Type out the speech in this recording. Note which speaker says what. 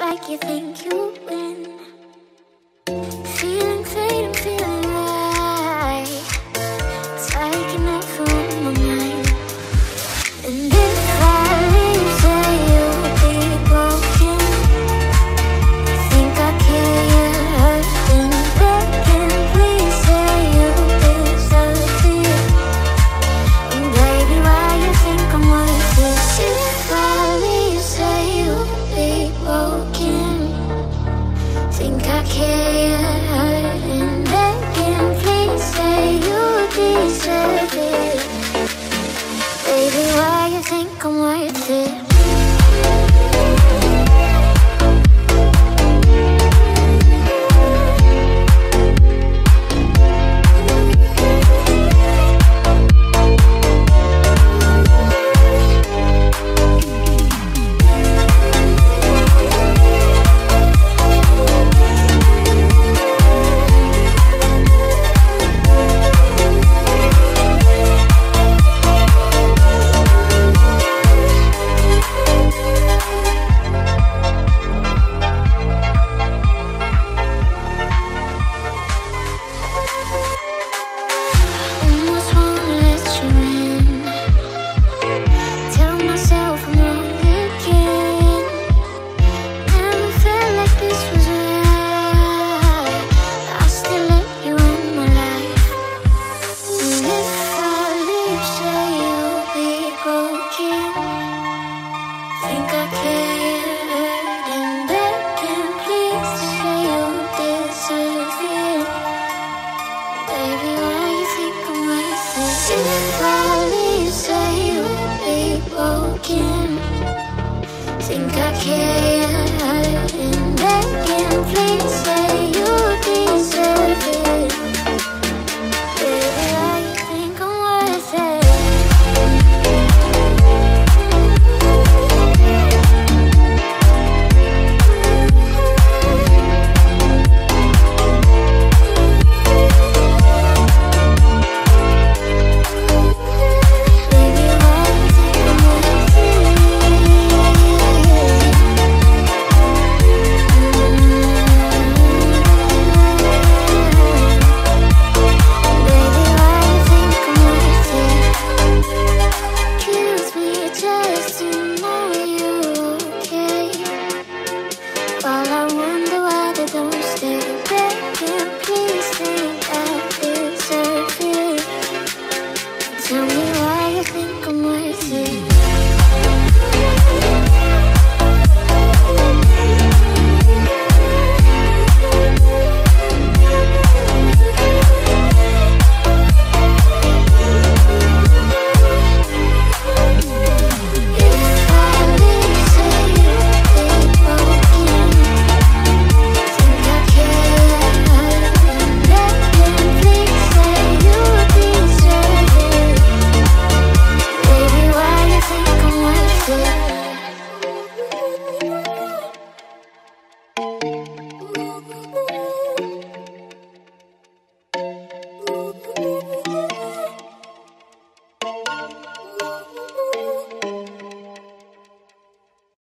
Speaker 1: like you think you win. I. if I say you'll be broken. Think I care. Tell me